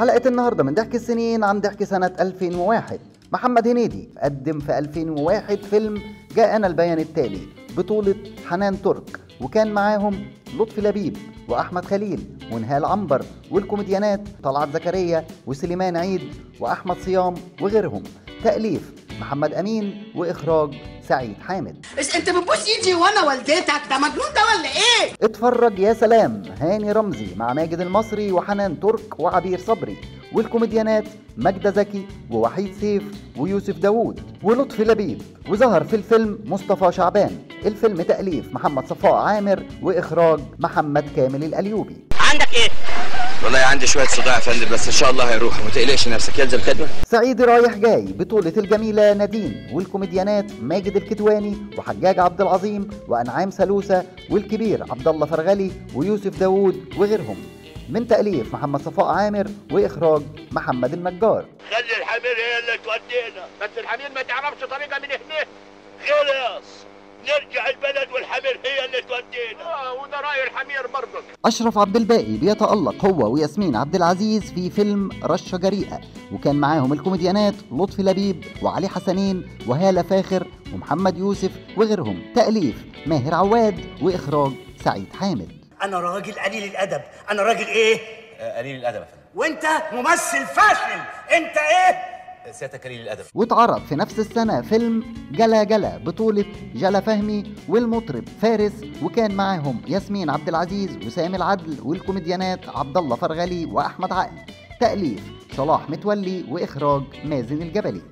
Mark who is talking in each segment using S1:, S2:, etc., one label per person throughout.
S1: حلقة النهاردة من ضحك السنين عن ضحك سنة 2001 محمد هنيدي قدم في 2001 فيلم جاءنا البيان التالي بطولة حنان ترك وكان معاهم لطفي لبيب وأحمد خليل ونهال عنبر والكوميديانات طلعت زكريا وسليمان عيد وأحمد صيام وغيرهم. تأليف محمد أمين وإخراج سعيد حامد
S2: انت بتبوس ايدي وأنا والدتك ده مجنون ده ولا إيه؟
S1: اتفرج يا سلام هاني رمزي مع ماجد المصري وحنان ترك وعبير صبري والكوميديانات ماجدة زكي ووحيد سيف ويوسف داوود ولطفي لبيب وظهر في الفيلم مصطفى شعبان الفيلم تأليف محمد صفاء عامر وإخراج محمد كامل الأليوبي
S2: عندك إيه؟
S3: والله عندي شوية صداع يا فندم بس إن شاء الله هيروح. ما تقلقش نفسك. يلزم خدمة
S1: سعيد رايح جاي بطولة الجميلة نادين والكوميديانات ماجد الكدواني وحجاج عبد العظيم وأنعام سلوسة والكبير عبد الله فرغلي ويوسف داوود وغيرهم. من تأليف محمد صفاء عامر وإخراج محمد النجار.
S4: خلي الحمير هي اللي تودينا. بس الحمير ما تعرفش طريقة من هنا خلاص. نرجع البلد والحمير هي اللي
S1: أشرف عبد الباقي بيتألق هو وياسمين عبد العزيز في فيلم رشة جريئة. وكان معاهم الكوميديانات لطفي لبيب وعلي حسنين وهالة فاخر ومحمد يوسف وغيرهم. تأليف ماهر عواد وإخراج سعيد حامد.
S5: أنا راجل قليل الأدب. أنا راجل إيه؟
S3: قليل الأدب يا فندم.
S5: وأنت ممثل فاشل. أنت إيه؟
S3: سيادتك قليل الأدب.
S1: واتعرض في نفس السنة فيلم جلا جلا بطولة جلا فهمي والمطرب فارس وكان معاهم ياسمين عبد العزيز وسامي العدل والكوميديانات عبد الله فرغلي وأحمد عقل. تأليف صلاح متولي وإخراج مازن الجبلي.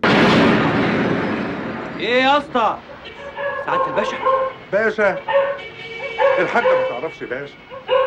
S6: إيه يا اسطى؟ سعاده الباشا.
S7: باشا الحاجة ما تعرفش باشا.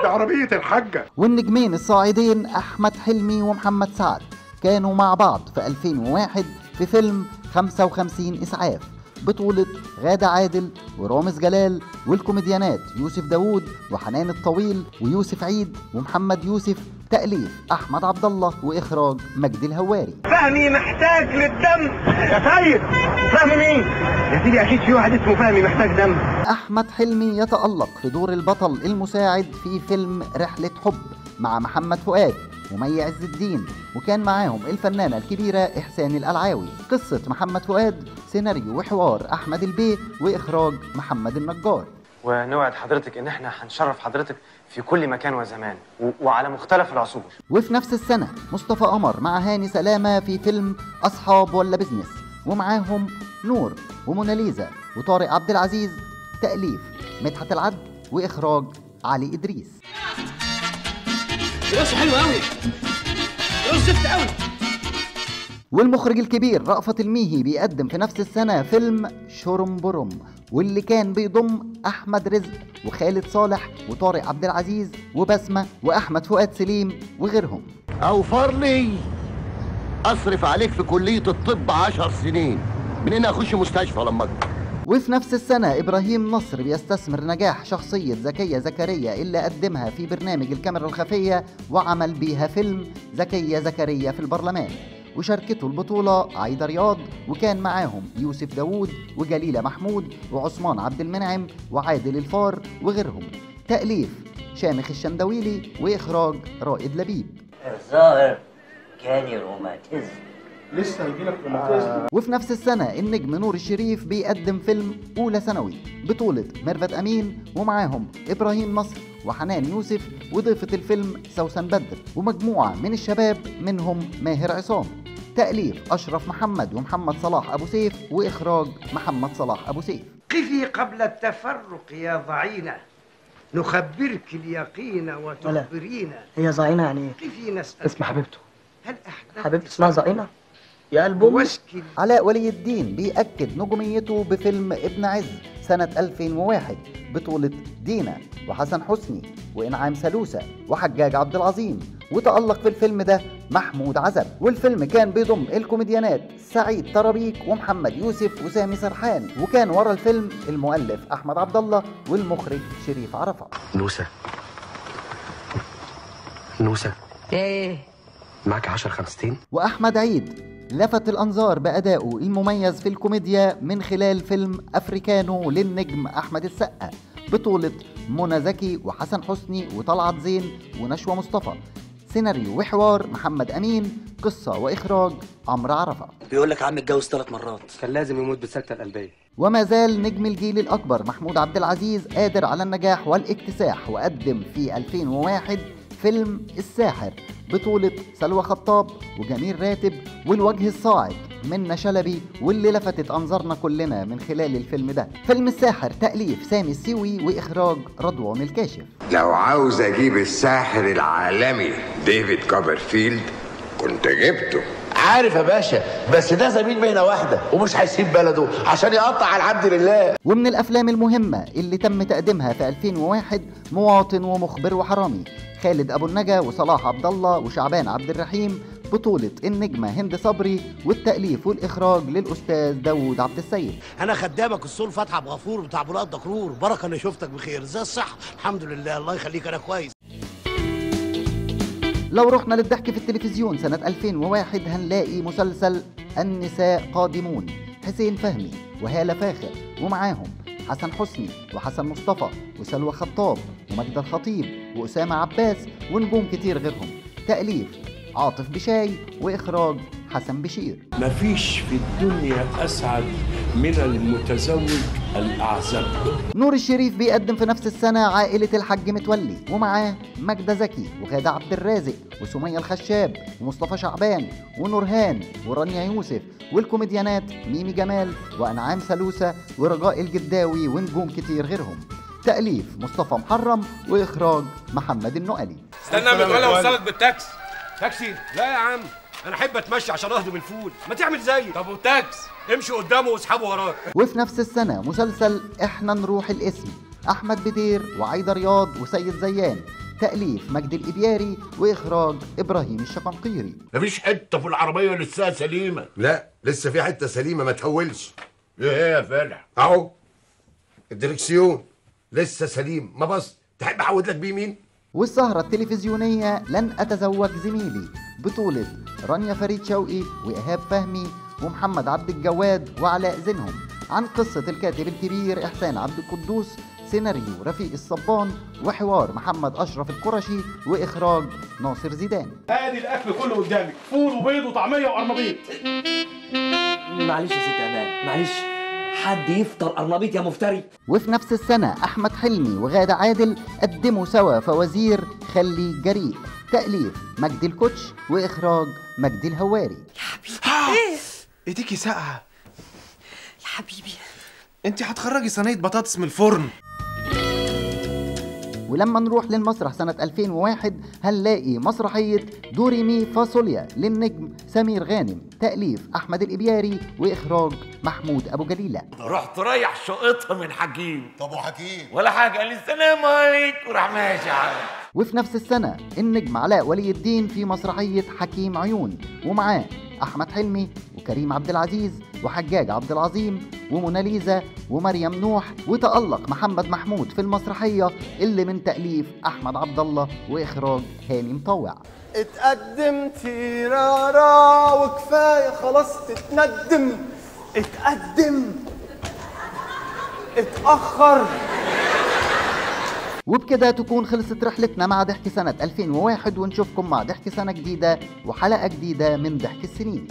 S7: ده عربية الحاجة.
S1: والنجمين الصاعدين أحمد حلمي ومحمد سعد. كانوا مع بعض في 2001 في فيلم 55 إسعاف بطولة غادة عادل ورامز جلال والكوميديانات يوسف داوود وحنان الطويل ويوسف عيد ومحمد يوسف تأليف أحمد عبد الله وإخراج مجدي الهواري.
S5: فهمي محتاج للدم. يا سيد فهمي مين؟ يا سيدي أكيد في واحد اسمه فهمي محتاج دم.
S1: أحمد حلمي يتألق في دور البطل المساعد في فيلم رحلة حب مع محمد فؤاد. ومي عز الدين. وكان معاهم الفنانة الكبيرة إحسان الألعاوي قصة محمد فؤاد سيناريو وحوار أحمد البيه وإخراج محمد النجار.
S6: ونوعد حضرتك إن إحنا هنشرف حضرتك في كل مكان وزمان. وعلى مختلف العصور.
S1: وفي نفس السنة مصطفى قمر مع هاني سلامة في فيلم أصحاب ولا بزنس. ومعاهم نور وموناليزا وطارق عبد العزيز تأليف مدحت العدل وإخراج علي إدريس.
S2: راسه حلو قوي راسه زفت قوي
S1: والمخرج الكبير رأفت الميهي بيقدم في نفس السنة فيلم شرم برم واللي كان بيضم أحمد رزق وخالد صالح وطارق عبد العزيز وبسمة وأحمد فؤاد سليم وغيرهم.
S8: اوفر لي. أصرف عليك في كلية الطب عشر سنين. من هنا أخش مستشفى لما أكبر؟
S1: وفي نفس السنة إبراهيم نصر بيستثمر نجاح شخصية زكية زكريا اللي قدمها في برنامج الكاميرا الخفية وعمل بيها فيلم زكية زكريا في البرلمان. وشاركته البطولة عايدة رياض وكان معاهم يوسف داوود وجليلة محمود وعثمان عبد المنعم وعادل الفار وغيرهم. تأليف شامخ الشندويلي وإخراج رائد لبيب.
S9: الظاهر جالي روماتيزم
S1: وفي نفس السنة النجم نور الشريف بيقدم فيلم أولى ثانوي. بطولة ميرفت أمين ومعاهم إبراهيم نصر وحنان يوسف وضيفة الفيلم سوسن بدر ومجموعة من الشباب منهم ماهر عصام. تأليف أشرف محمد ومحمد صلاح أبو سيف وإخراج محمد صلاح أبو سيف.
S5: قفي قبل التفرق يا ضعينة نخبرك اليقين وتخبرينا
S9: هي زعينة يعني. إيه؟
S5: قفي نسأل
S6: اسم حبيبته.
S5: هل أحدثت
S9: حبيبتي اسمها زعينة؟ يا
S5: واسكي
S1: علاء ولي الدين بيأكد نجوميته بفيلم ابن عز سنة 2001 بطولة دينا وحسن حسني وإنعام سلوسة وحجاج عبد العظيم. وتألق في الفيلم ده محمود عزب. والفيلم كان بيضم الكوميديانات سعيد طرابيك ومحمد يوسف وسامي سرحان. وكان ورا الفيلم المؤلف أحمد عبد الله والمخرج شريف عرفة.
S8: نوسة. نوسة.
S9: إيه.
S8: معك عشر خمستين؟
S1: وأحمد عيد. لفت الأنظار بأدائه المميز في الكوميديا من خلال فيلم أفريكانو للنجم أحمد السقا بطولة منى زكي وحسن حسني وطلعت زين ونشوى مصطفى. سيناريو وحوار محمد أمين قصة وإخراج عمرو عرفة.
S9: بيقول لك عم اتجوز ثلاث مرات.
S6: كان لازم يموت بالسكتة القلبية.
S1: وما زال نجم الجيل الأكبر محمود عبد العزيز قادر على النجاح والاكتساح وقدم في 2001 فيلم الساحر بطولة سلوى خطاب وجميل راتب والوجه الصاعد منة شلبي واللي لفتت أنظارنا كلنا من خلال الفيلم ده. فيلم الساحر تأليف سامي السيوي وإخراج رضوان الكاشف.
S10: لو عاوز أجيب الساحر العالمي ديفيد كوبرفيلد كنت جبته.
S4: عارف يا باشا بس ده زميل مهنه واحدة ومش هيسيب بلده عشان يقطع على العبد لله.
S1: ومن الأفلام المهمة اللي تم تقديمها في 2001 مواطن ومخبر وحرامي خالد أبو النجا وصلاح عبد الله وشعبان عبد الرحيم بطولة النجمة هند صبري والتأليف والإخراج للأستاذ داوود عبد السيد.
S11: أنا خدامك السول فتحي أبو غفور بتاع بلاد دكرور بركه اني شفتك بخير إزاي الصحة. الحمد لله الله يخليك أنا كويس.
S1: لو رحنا للضحك في التلفزيون سنة 2001 هنلاقي مسلسل النساء قادمون. حسين فهمي وهالة فاخر ومعاهم حسن حسني وحسن مصطفى وسلوى خطاب ومجد الخطيب وأسامة عباس ونجوم كتير غيرهم. تأليف عاطف بشاي وإخراج حسن بشير.
S12: مفيش في الدنيا أسعد من المتزوج الأعزب.
S1: نور الشريف بيقدم في نفس السنة عائلة الحاج متولي ومعاه ماجدة زكي وغادة عبد الرازق وسمية الخشاب ومصطفى شعبان ونورهان ورانيا يوسف والكوميديانات ميمي جمال وأنعام سلوسة ورجاء الجداوي ونجوم كتير غيرهم. تأليف مصطفى محرم وإخراج محمد النقلي.
S13: استنى متولى وصلك بالتاكس
S12: تاكسي؟ لا يا عم. أنا أحب أتمشى عشان أهضم الفول. ما تعمل زيي.
S13: طب والتاكس؟
S12: امشي قدامه واسحبه وراك.
S1: وفي نفس السنة مسلسل إحنا نروح القسم. أحمد بدير وعايدة رياض وسيد زيان. تأليف مجدي الإبياري وإخراج إبراهيم الشقنقيري.
S4: مفيش حتة في العربية لسه سليمة.
S10: لا لسه في حتة سليمة ما تهولش.
S4: إيه يا فالح؟
S10: أهو الدركسيون. لسه سليم. ما بص تحب أعود لك بيه مين؟
S1: والسهرة التلفزيونية لن أتزوج زميلي. بطولة رانيا فريد شوقي وإيهاب فهمي ومحمد عبد الجواد وعلاء زينهم. عن قصة الكاتب الكبير إحسان عبد القدوس سيناريو رفيق الصبان وحوار محمد أشرف القرشي وإخراج ناصر زيدان.
S12: ادي الأكل كله قدامك فول وبيض وطعمية وقرنبيط
S9: معلش يا ست أمان معلش. حد يفطر قرنبيط يا مفتري.
S1: وفي نفس السنة أحمد حلمي وغادة عادل قدموا سوا فوازير خلي جريء تأليف مجدي الكوتش وإخراج مجدي الهواري.
S14: إيه؟ إيديكي ساقعة.
S15: يا حبيبي.
S14: انت هتخرجي صينية بطاطس من الفرن.
S1: ولما نروح للمسرح سنة 2001 هنلاقي مسرحية دوري مي فاصوليا للنجم سمير غانم تأليف أحمد الإبياري وإخراج محمود أبو جليلة.
S4: رحت رايح شقطها من حكيم.
S8: طب وحكيم؟
S4: ولا حاجة قال لي السلام عليكم وراح ماشي على
S1: وفي نفس السنة النجم علاء ولي الدين في مسرحية حكيم عيون ومعاه أحمد حلمي وكريم عبد العزيز وحجاج عبد العظيم وموناليزا ومريم نوح وتألق محمد محمود في المسرحية اللي من تأليف أحمد عبد الله وإخراج هاني مطوع.
S16: اتقدمت رارا وكفاية خلاص تتندم. اتقدم. اتأخر.
S1: وبكده تكون خلصت رحلتنا مع ضحك سنة 2001 ونشوفكم مع ضحك سنة جديدة وحلقة جديدة من ضحك السنين.